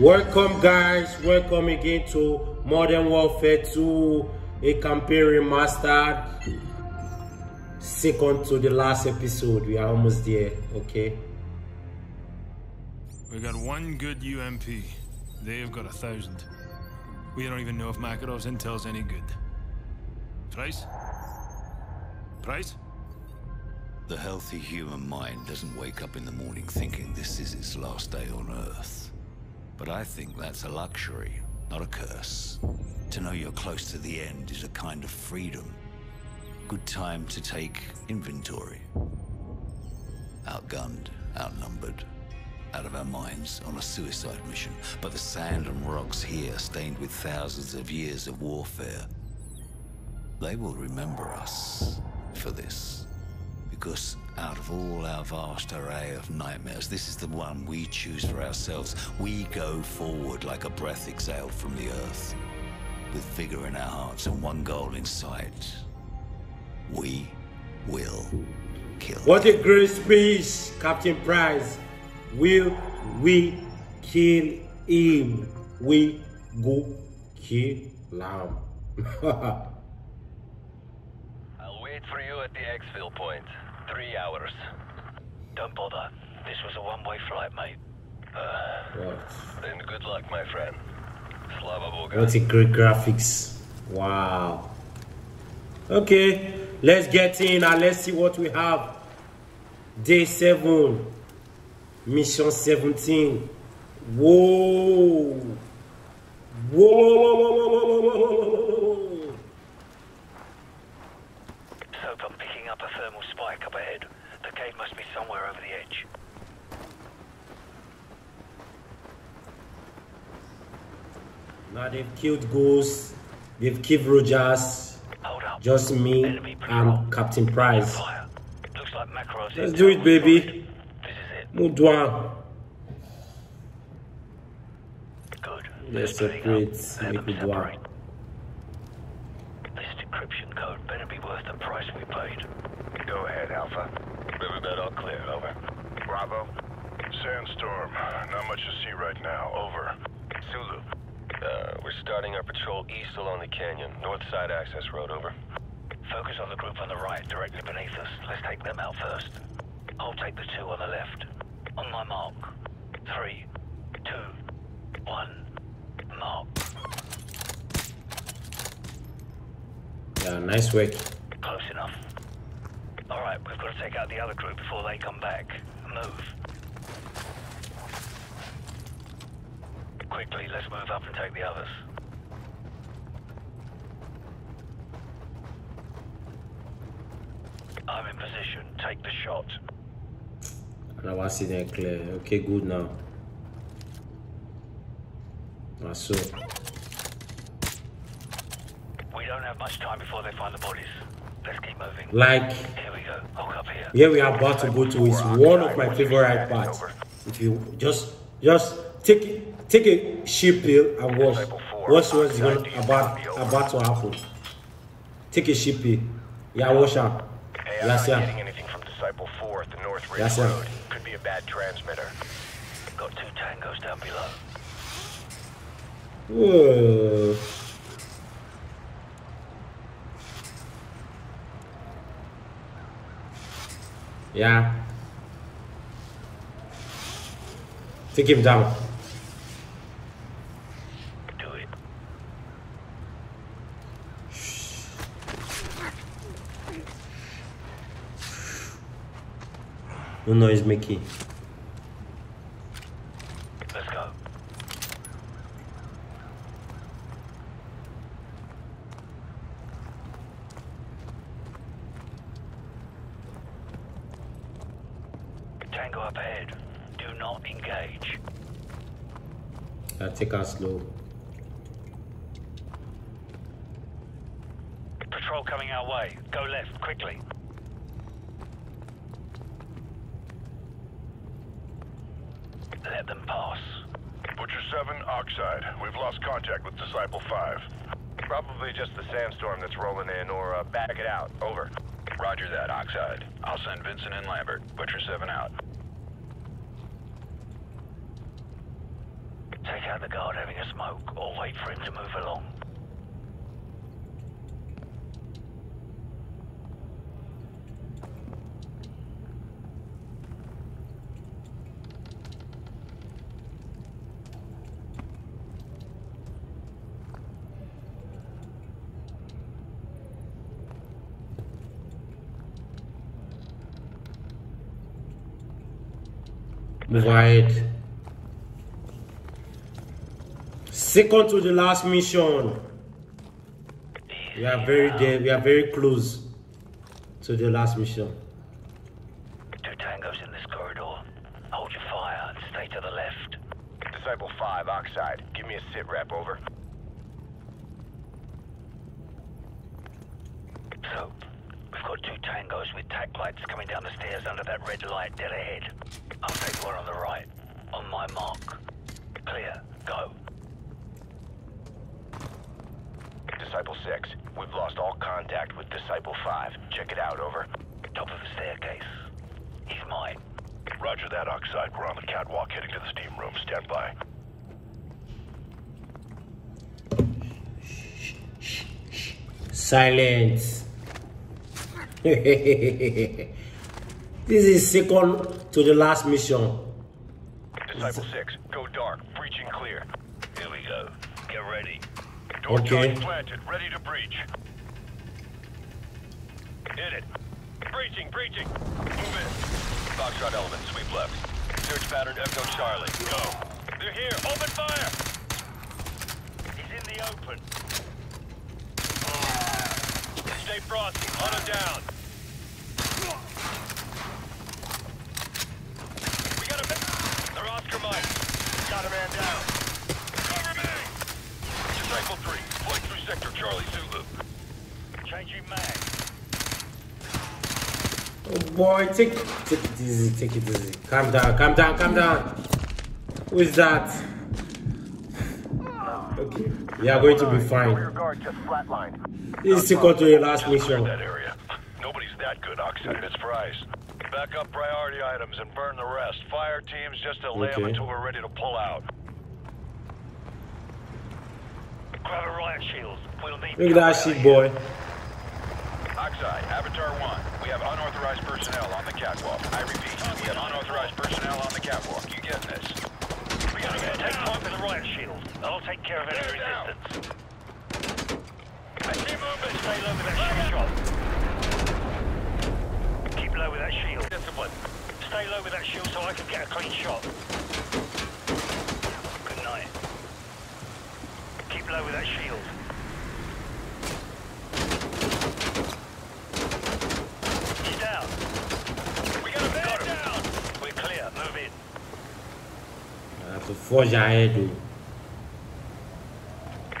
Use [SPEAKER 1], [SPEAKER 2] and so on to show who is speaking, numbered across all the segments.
[SPEAKER 1] Welcome guys, welcome again to Modern Warfare 2, a campaign remastered. Second to the last episode, we are almost there, okay?
[SPEAKER 2] We got one good UMP. They've got a thousand. We don't even know if Makarov's intel's any good. Price? Price?
[SPEAKER 3] The healthy human mind doesn't wake up in the morning thinking this is its last day on Earth. But I think that's a luxury, not a curse. To know you're close to the end is a kind of freedom. Good time to take inventory. Outgunned, outnumbered, out of our minds on a suicide mission. But the sand and rocks here, stained with thousands of years of warfare, they will remember us for this. Because out of all our vast array of nightmares, this is the one we choose for ourselves. We go forward like a breath exhaled from the earth. With vigor in our hearts and one goal in sight. We will kill.
[SPEAKER 1] What a great speech, Captain Price. Will we kill him? We go kill him.
[SPEAKER 4] I'll wait for you at the exfil point. Three hours.
[SPEAKER 5] Don't bother. This was a one-way flight, mate.
[SPEAKER 1] Uh, what?
[SPEAKER 4] Then good luck, my friend. Slava Boga.
[SPEAKER 1] What a great graphics. Wow. Okay, let's get in and let's see what we have. Day 7. Mission 17. Whoa. Whoa.
[SPEAKER 5] Soap, I'm picking up a thermal spike up ahead. The cave must be somewhere over the edge.
[SPEAKER 1] Now they've killed Ghost. They've killed Rogers. Just me and Captain Price.
[SPEAKER 5] Like
[SPEAKER 1] Let's do it, baby.
[SPEAKER 5] spotted. This is it.
[SPEAKER 1] Mudwan.
[SPEAKER 5] Good.
[SPEAKER 1] Let's separate. Make it one.
[SPEAKER 5] separate. This decryption code better be worth the price we paid.
[SPEAKER 6] Go ahead, Alpha.
[SPEAKER 4] Riverbed all clear. Over.
[SPEAKER 6] Bravo. Sandstorm. Not much to see right now. Over. Zulu.
[SPEAKER 4] Uh, we're starting our patrol east along the canyon. North side access road. Over.
[SPEAKER 5] Focus on the group on the right, directly beneath us. Let's take them out first. I'll take the two on the left. On my mark. Three, two, one, mark.
[SPEAKER 1] Yeah, nice work.
[SPEAKER 5] Close enough. Alright, we've got to take out the other group before they come back. Move. Quickly, let's move up and take the others. I'm in position. Take the shot.
[SPEAKER 1] Now I see that clear. Okay, good now. So.
[SPEAKER 5] We don't have much time before they find the bodies. Let's keep moving.
[SPEAKER 1] Like,
[SPEAKER 5] Here we go. Hold up here.
[SPEAKER 1] here we are about to go to is one of my favorite parts. If you just, just take it, take a sheep pill and watch, watch what's going about about to happen. Take a sheep pill. Yeah, watch out.
[SPEAKER 6] Hey, I'm
[SPEAKER 1] Yes,
[SPEAKER 6] not getting anything from Disciple 4 at the North Ridge
[SPEAKER 1] Yes.
[SPEAKER 6] Road. Could be a bad transmitter.
[SPEAKER 5] Got two tangos down below.
[SPEAKER 1] Whoa. Yeah. Take him down.
[SPEAKER 5] Do it.
[SPEAKER 1] No noise making.
[SPEAKER 5] Let's go. Tango up ahead. Do not engage.
[SPEAKER 1] I take her slow.
[SPEAKER 5] Patrol coming our way. Go left, quickly. Let them pass.
[SPEAKER 6] Butcher 7, Oxide. We've lost contact with Disciple 5. Probably just the sandstorm that's rolling in, or uh, back it out. Over.
[SPEAKER 7] Roger that, Oxide. I'll send Vincent and Lambert. Butcher 7 out.
[SPEAKER 5] Take out out the guard having a smoke or wait for him to move along.
[SPEAKER 1] Move ahead. Second to the last mission. We are very there. We are very close to the last mission.
[SPEAKER 5] Two tangos in this corridor. Hold your fire and stay to the left.
[SPEAKER 4] Disciple 5, Oxide. Give me a sit rep, over.
[SPEAKER 5] So, we've got two tangos with tack lights coming down the stairs under that red light dead ahead. Take one on the right. On my mark. Clear. Go.
[SPEAKER 4] Disciple 6, we've lost all contact with Disciple 5. Check it out, over.
[SPEAKER 5] Top of the staircase. He's mine.
[SPEAKER 4] Roger that, Oxide. We're on the catwalk heading to the steam room. Stand by.
[SPEAKER 1] Silence. this is second to the last mission.
[SPEAKER 4] Disciple 6, go dark. Breaching clear.
[SPEAKER 5] Here we go. Get ready.
[SPEAKER 4] Door
[SPEAKER 1] Okay.
[SPEAKER 4] planted. Ready to breach. Hit it. Breaching, breaching. Move in. Foxtrot element, sweep left. Search pattern Echo Charlie. Go. They're here. Open fire.
[SPEAKER 5] He's in the open.
[SPEAKER 4] Stay frosty. Him down. We got a They're Oscar Mike. Got a man down. Me. Disciple 3. Flight through sector Charlie Zulu.
[SPEAKER 5] Changing mag.
[SPEAKER 1] Oh boy, take take it easy, take it easy. Calm down, calm down, calm down. Who is that? Okay, we are going to be fine.
[SPEAKER 4] guard just flatlined.
[SPEAKER 1] This is second to the last mission.
[SPEAKER 4] that area. Nobody's that good, Oxide. It's Price. Back up priority items and burn the rest. Fire teams just to lay 'em
[SPEAKER 1] Okay.
[SPEAKER 4] until we're ready to pull out.
[SPEAKER 5] Grab a riot shield. We'll need
[SPEAKER 1] Look at that shit, boy.
[SPEAKER 4] Oxide, Avatar 1. We have unauthorized personnel on the catwalk. I repeat, we have unauthorized personnel on the catwalk. You getting this?
[SPEAKER 5] We gotta get take point with the riot shield. I'll take care of any resistance.
[SPEAKER 4] I see movement.
[SPEAKER 5] Stay low with that shield shot. Keep low with that shield.
[SPEAKER 4] Discipline.
[SPEAKER 5] Stay low with that shield so I can get a clean shot. Good night. Keep low with that shield. He's down.
[SPEAKER 4] We got a man down.
[SPEAKER 5] We're clear. Move in.
[SPEAKER 1] I to forge ahead.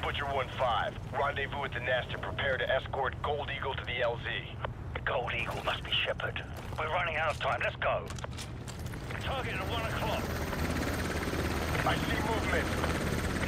[SPEAKER 4] Butcher 1-5. Rendezvous at the nest and prepare to escort Gold Eagle to the LZ.
[SPEAKER 5] Gold Eagle must be Shepard. We're running out of time. Let's go. Target at one o'clock.
[SPEAKER 4] I see movement.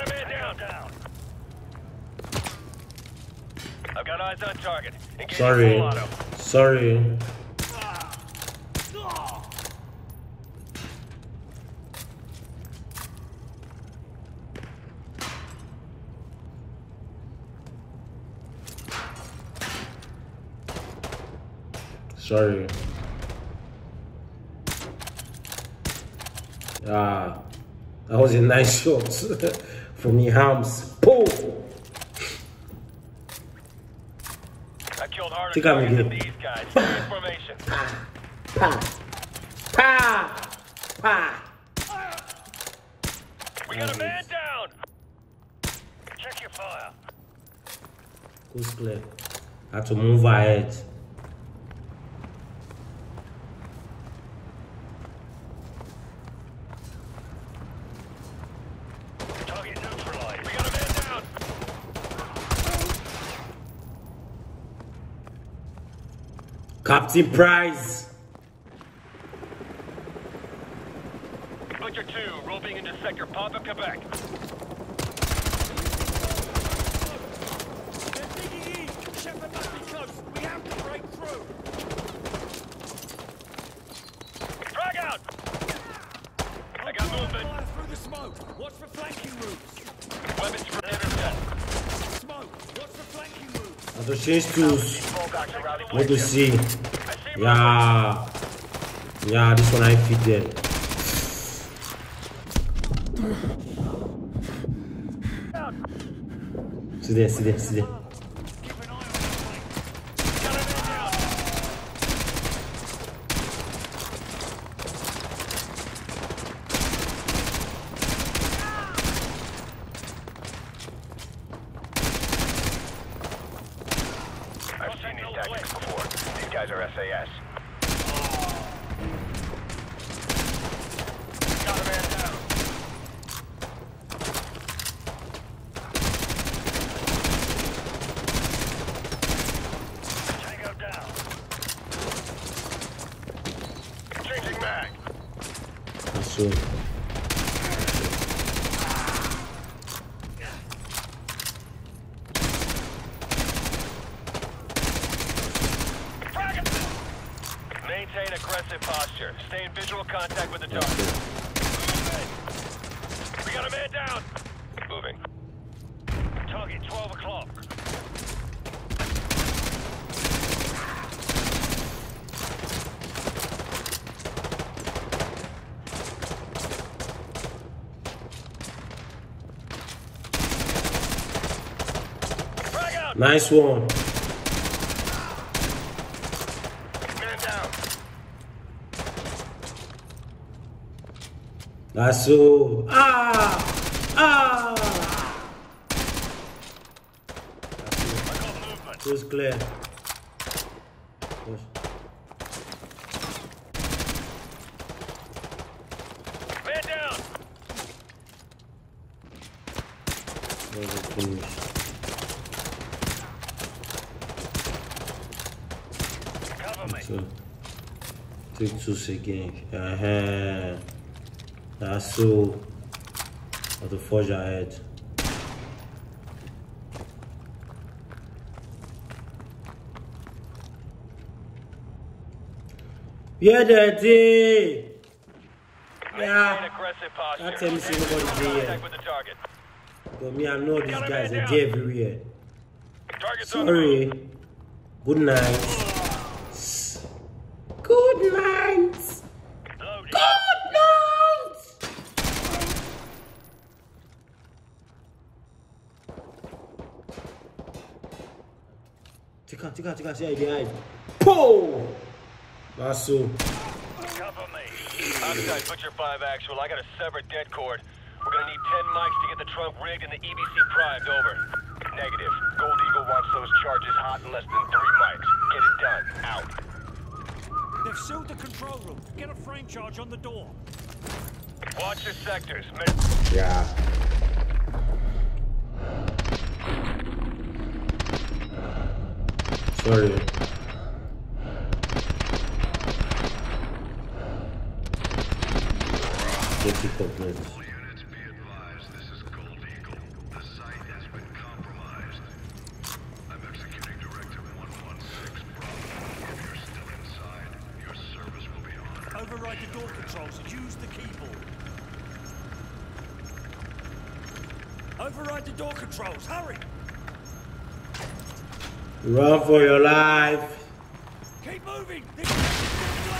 [SPEAKER 4] Got a man down.
[SPEAKER 5] down.
[SPEAKER 4] I've got eyes on target. Engage
[SPEAKER 1] Sorry. Sorry. Sorry. Ah, that was a nice shot from the hams. Boom!
[SPEAKER 4] I killed harder
[SPEAKER 1] Think I'm
[SPEAKER 4] than
[SPEAKER 1] good.
[SPEAKER 4] these guys. Serious formation.
[SPEAKER 1] Pa! Pa! Pa!
[SPEAKER 4] We got a man down.
[SPEAKER 5] Check your fire.
[SPEAKER 1] Coast clear. Had to move ahead. Captain Price.
[SPEAKER 4] Butcher 2, roping into sector Papa, Quebec.
[SPEAKER 8] They're digging must be close! We have to break through!
[SPEAKER 4] Frag out! I got movement.
[SPEAKER 8] Through the smoke! Watch for flanking routes!
[SPEAKER 4] Weapons for intercept.
[SPEAKER 8] Smoke! Watch for flanking routes!
[SPEAKER 1] I have to change tools.
[SPEAKER 4] Fallbacks are routing
[SPEAKER 1] Let me see.
[SPEAKER 4] I see
[SPEAKER 1] Yeah. Yeah, this one I fit them. See there, see there, see there.
[SPEAKER 8] Keep an eye on the flank!
[SPEAKER 4] I've seen these tactics before. These guys are SAS. Got a man down.
[SPEAKER 8] Tango down!
[SPEAKER 4] Changing mag.
[SPEAKER 1] That's so.
[SPEAKER 4] Frag him. Maintain aggressive posture. Stay in visual contact with the
[SPEAKER 1] That's
[SPEAKER 4] target. We got a man down. Moving.
[SPEAKER 8] Target 12 o'clock!
[SPEAKER 1] Nice one.
[SPEAKER 4] Man down.
[SPEAKER 1] That's so. Ah! Ah!
[SPEAKER 4] I got movement.
[SPEAKER 1] It was clear. Push.
[SPEAKER 4] Man down.
[SPEAKER 1] That was a finish.
[SPEAKER 8] Cover me!
[SPEAKER 1] So, take two seconds. That's so. Have to forge ahead. Yeah, daddy. Yeah. That tell me say
[SPEAKER 4] Stay
[SPEAKER 1] nobody's
[SPEAKER 4] visual
[SPEAKER 1] there.
[SPEAKER 4] with the target.
[SPEAKER 1] But me, I know these guys are there everywhere.
[SPEAKER 4] Target's on the move.
[SPEAKER 1] Sorry. Good night. Good night.
[SPEAKER 8] Loaded!
[SPEAKER 1] Good night. Tika, tika, tika, see how they hide. Po! That's.
[SPEAKER 8] Cover me!
[SPEAKER 4] Oxide, Butcher 5 actual. I got a severed det cord. We're gonna need 10 mics to get the trunk rigged and the EBC primed. Over. Negative. Gold Eagle wants those charges hot in less than three mics. Get it done. Out.
[SPEAKER 8] They've sealed the control room! Get a frame charge on the door!
[SPEAKER 4] Watch your sectors.
[SPEAKER 1] Yeah. Sorry. Get pick Run for your life.
[SPEAKER 8] Keep moving! This is getting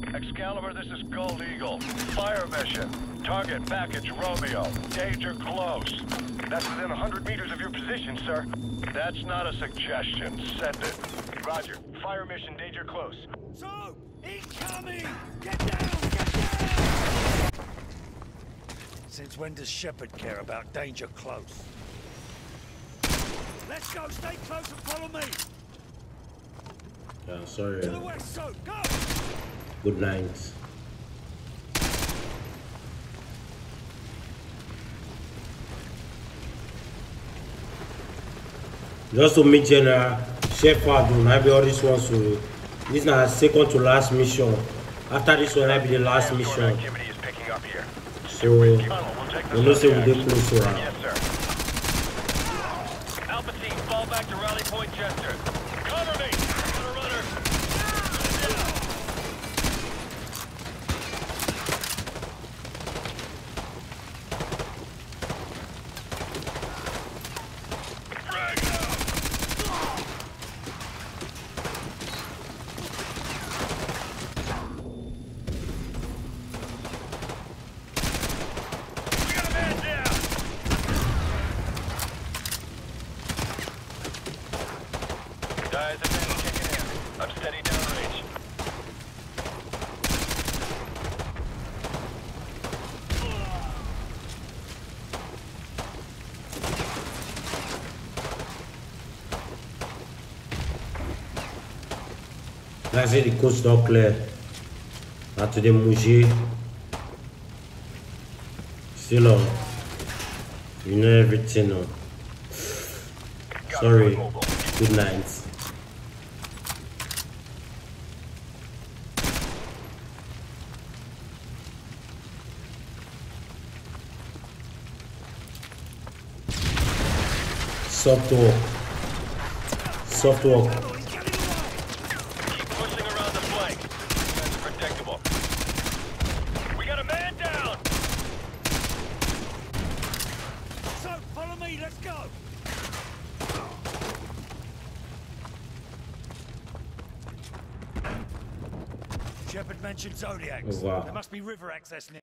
[SPEAKER 8] loud!
[SPEAKER 6] Excalibur, this is Gold Eagle. Fire mission. Target package Romeo. Danger close.
[SPEAKER 4] That's within 100 meters of your position, sir.
[SPEAKER 6] That's not a suggestion. Send it.
[SPEAKER 4] Roger. Fire mission danger close.
[SPEAKER 8] So, incoming! Get down! Since when does Shepard care about danger close? Let's go, stay close and follow me!
[SPEAKER 1] Yeah, sorry.
[SPEAKER 8] To uh, the west, so go!
[SPEAKER 1] Good night. Just to meet General Shepard, I be all this one so this is our second to last mission. After this one, I be the last mission. So,
[SPEAKER 4] eu
[SPEAKER 1] não sei o tempo partager les causes d'eau claire entre des mouillés selon you know everything on. Sorry. Good night. Soft walk. Soft
[SPEAKER 8] walk. access now.